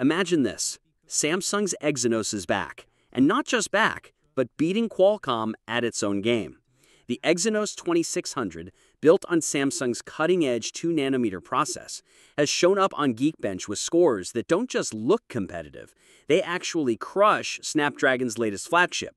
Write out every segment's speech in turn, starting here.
Imagine this. Samsung's Exynos is back. And not just back, but beating Qualcomm at its own game. The Exynos 2600, built on Samsung's cutting-edge 2-nanometer process, has shown up on Geekbench with scores that don't just look competitive, they actually crush Snapdragon's latest flagship.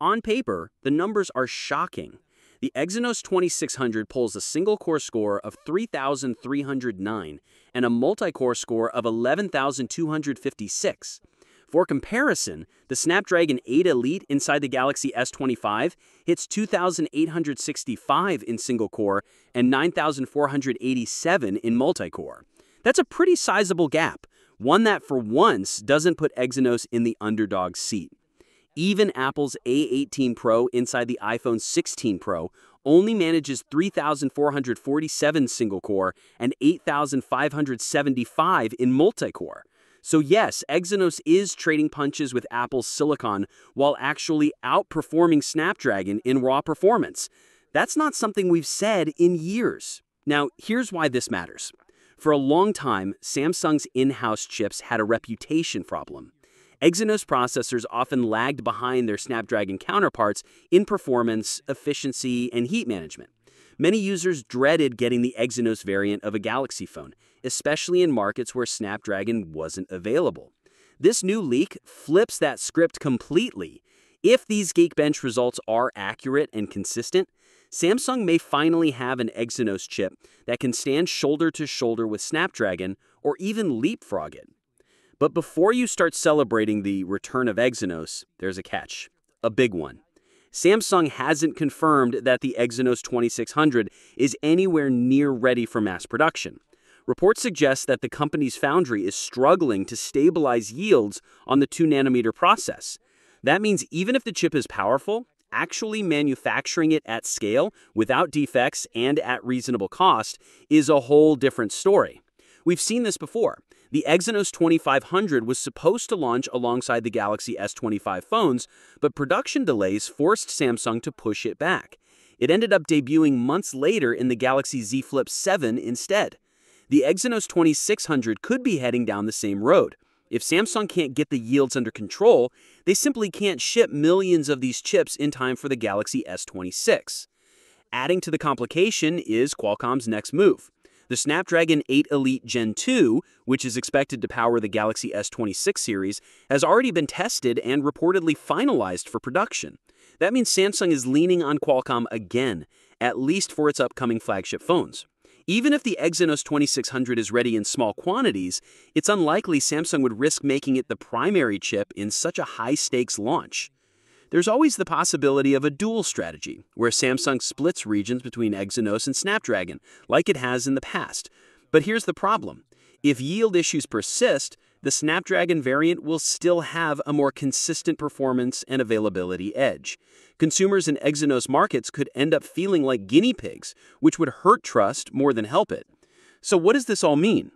On paper, the numbers are shocking. The Exynos 2600 pulls a single-core score of 3,309 and a multi-core score of 11,256. For comparison, the Snapdragon 8 Elite inside the Galaxy S25 hits 2,865 in single-core and 9,487 in multi-core. That's a pretty sizable gap, one that for once doesn't put Exynos in the underdog seat. Even Apple's A18 Pro inside the iPhone 16 Pro only manages 3,447 single-core and 8,575 in multi-core. So yes, Exynos is trading punches with Apple's Silicon while actually outperforming Snapdragon in raw performance. That's not something we've said in years. Now, here's why this matters. For a long time, Samsung's in-house chips had a reputation problem. Exynos processors often lagged behind their Snapdragon counterparts in performance, efficiency, and heat management. Many users dreaded getting the Exynos variant of a Galaxy phone, especially in markets where Snapdragon wasn't available. This new leak flips that script completely. If these Geekbench results are accurate and consistent, Samsung may finally have an Exynos chip that can stand shoulder to shoulder with Snapdragon or even leapfrog it. But before you start celebrating the return of Exynos, there's a catch, a big one. Samsung hasn't confirmed that the Exynos 2600 is anywhere near ready for mass production. Reports suggest that the company's foundry is struggling to stabilize yields on the 2-nanometer process. That means even if the chip is powerful, actually manufacturing it at scale without defects and at reasonable cost is a whole different story. We've seen this before. The Exynos 2500 was supposed to launch alongside the Galaxy S25 phones, but production delays forced Samsung to push it back. It ended up debuting months later in the Galaxy Z Flip 7 instead. The Exynos 2600 could be heading down the same road. If Samsung can't get the yields under control, they simply can't ship millions of these chips in time for the Galaxy S26. Adding to the complication is Qualcomm's next move. The Snapdragon 8 Elite Gen 2, which is expected to power the Galaxy S26 series, has already been tested and reportedly finalized for production. That means Samsung is leaning on Qualcomm again, at least for its upcoming flagship phones. Even if the Exynos 2600 is ready in small quantities, it's unlikely Samsung would risk making it the primary chip in such a high-stakes launch. There's always the possibility of a dual strategy, where Samsung splits regions between Exynos and Snapdragon, like it has in the past. But here's the problem. If yield issues persist, the Snapdragon variant will still have a more consistent performance and availability edge. Consumers in Exynos markets could end up feeling like guinea pigs, which would hurt trust more than help it. So what does this all mean?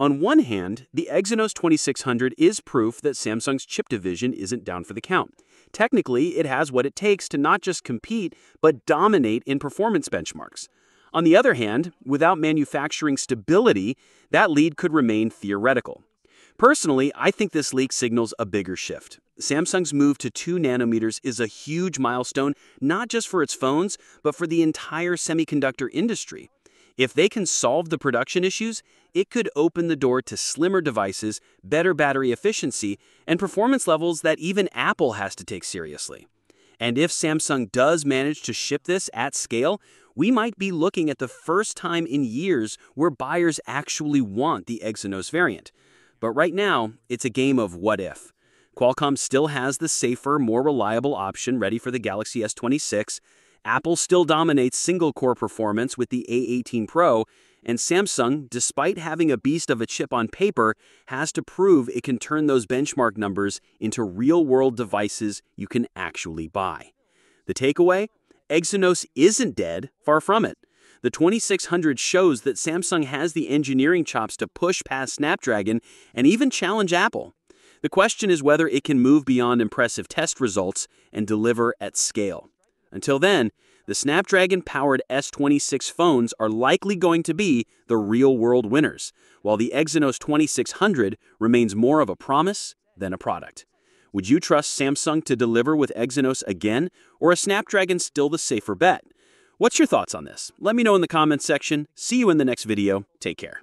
On one hand, the Exynos 2600 is proof that Samsung's chip division isn't down for the count. Technically, it has what it takes to not just compete, but dominate in performance benchmarks. On the other hand, without manufacturing stability, that lead could remain theoretical. Personally, I think this leak signals a bigger shift. Samsung's move to 2 nanometers is a huge milestone, not just for its phones, but for the entire semiconductor industry. If they can solve the production issues, it could open the door to slimmer devices, better battery efficiency, and performance levels that even Apple has to take seriously. And if Samsung does manage to ship this at scale, we might be looking at the first time in years where buyers actually want the Exynos variant. But right now, it's a game of what if. Qualcomm still has the safer, more reliable option ready for the Galaxy S26, Apple still dominates single-core performance with the A18 Pro, and Samsung, despite having a beast of a chip on paper, has to prove it can turn those benchmark numbers into real-world devices you can actually buy. The takeaway? Exynos isn't dead, far from it. The 2600 shows that Samsung has the engineering chops to push past Snapdragon and even challenge Apple. The question is whether it can move beyond impressive test results and deliver at scale. Until then, the Snapdragon-powered S26 phones are likely going to be the real-world winners, while the Exynos 2600 remains more of a promise than a product. Would you trust Samsung to deliver with Exynos again, or is Snapdragon still the safer bet? What's your thoughts on this? Let me know in the comments section. See you in the next video. Take care.